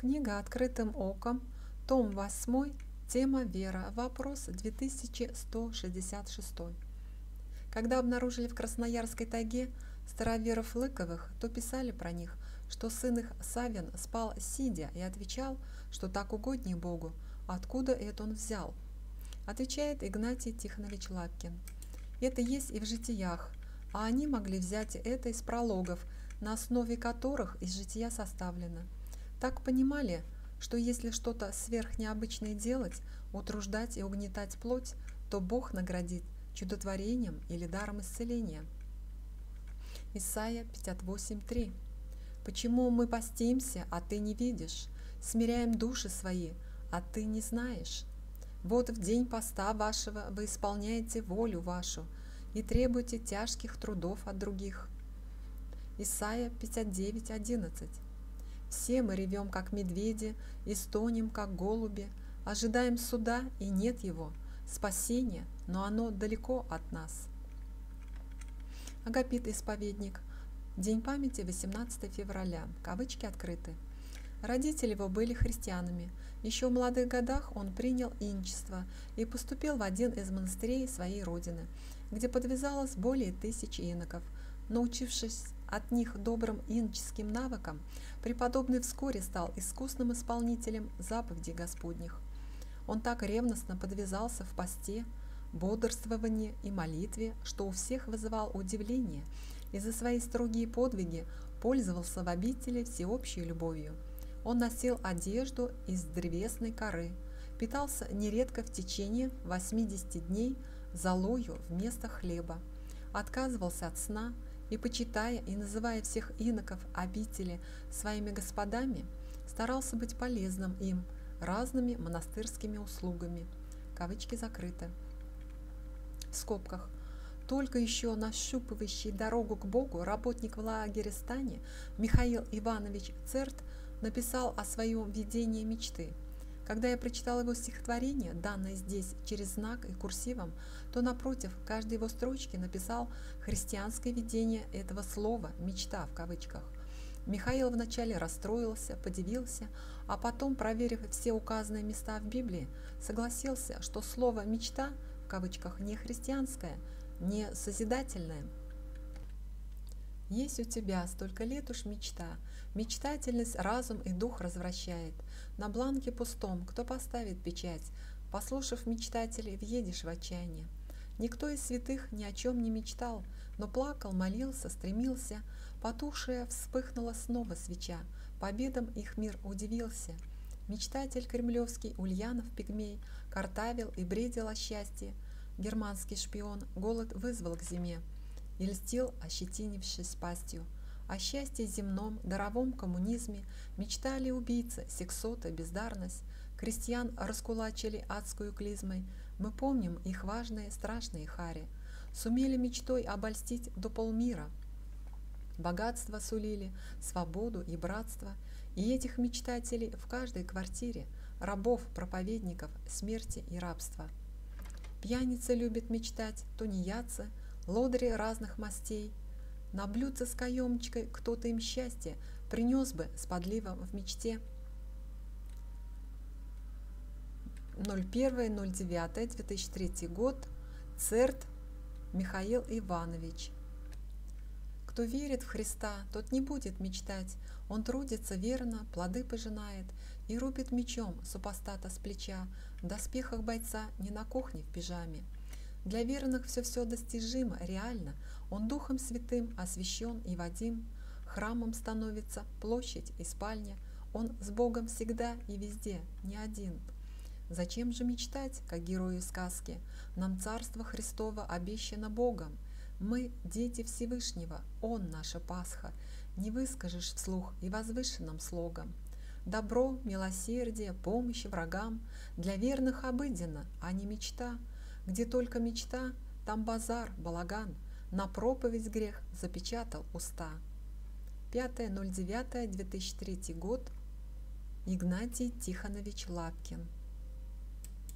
Книга «Открытым оком», том 8, тема «Вера», вопрос 2166. Когда обнаружили в Красноярской тайге староверов Лыковых, то писали про них, что сын их Савин спал сидя и отвечал, что так угоднее Богу, откуда это он взял. Отвечает Игнатий Тихонович Лапкин. Это есть и в житиях, а они могли взять это из прологов, на основе которых из жития составлено. Так понимали, что если что-то сверхнеобычное делать, утруждать и угнетать плоть, то Бог наградит чудотворением или даром исцеления. Исайя 58.3 «Почему мы постимся, а ты не видишь? Смиряем души свои, а ты не знаешь? Вот в день поста вашего вы исполняете волю вашу и требуете тяжких трудов от других». Исайя 59.11 все мы ревем, как медведи, и стонем, как голуби, ожидаем суда, и нет его, спасения, но оно далеко от нас. Агапит Исповедник. День памяти 18 февраля. Кавычки открыты. Родители его были христианами. Еще в молодых годах он принял инчество и поступил в один из монастырей своей родины, где подвязалось более тысячи иноков. Научившись от них добрым инческим навыкам, преподобный вскоре стал искусным исполнителем заповедей Господних. Он так ревностно подвязался в посте, бодрствовании и молитве, что у всех вызывал удивление и за свои строгие подвиги пользовался в обители всеобщей любовью. Он носил одежду из древесной коры, питался нередко в течение 80 дней золою вместо хлеба, отказывался от сна, и, почитая и называя всех иноков обители своими господами, старался быть полезным им разными монастырскими услугами. Кавычки закрыты. В скобках. Только еще нащупывающий дорогу к Богу работник в лагере Стане Михаил Иванович Церт написал о своем видении мечты – когда я прочитал его стихотворение, данное здесь через знак и курсивом, то напротив каждой его строчки написал христианское видение этого слова «мечта» в кавычках. Михаил вначале расстроился, подивился, а потом, проверив все указанные места в Библии, согласился, что слово «мечта» в кавычках не христианское, не созидательное. Есть у тебя столько лет уж мечта, мечтательность разум и дух развращает – на бланке пустом кто поставит печать? Послушав мечтателей, въедешь в отчаяние. Никто из святых ни о чем не мечтал, но плакал, молился, стремился. Потухшая вспыхнула снова свеча, победам их мир удивился. Мечтатель кремлевский Ульянов Пигмей картавил и бредил о счастье. Германский шпион голод вызвал к зиме и льстил, ощетинившись пастью. О счастье земном, даровом коммунизме мечтали убийцы, сексота, бездарность. Крестьян раскулачили адскую клизмой. Мы помним их важные, страшные хари. Сумели мечтой обольстить до полмира. Богатство сулили, свободу и братство. И этих мечтателей в каждой квартире, рабов, проповедников, смерти и рабства. Пьяницы любят мечтать, тунеядцы, лодыри разных мастей – на блюдце с каемочкой кто-то им счастье принес бы с подливом в мечте. 01.09.2003 год. Церт Михаил Иванович. Кто верит в Христа, тот не будет мечтать. Он трудится верно, плоды пожинает и рубит мечом супостата с плеча, в доспехах бойца не на кухне в пижаме. Для верных все-все достижимо, реально. Он Духом Святым освящен и Вадим. Храмом становится площадь и спальня. Он с Богом всегда и везде, не один. Зачем же мечтать, как герои сказки? Нам Царство Христово обещано Богом. Мы – дети Всевышнего, Он – наша Пасха. Не выскажешь вслух и возвышенным слогом. Добро, милосердие, помощь врагам Для верных обыденно, а не мечта – где только мечта, там базар, балаган, на проповедь грех запечатал уста. 5.09.2003 год. Игнатий Тихонович Лапкин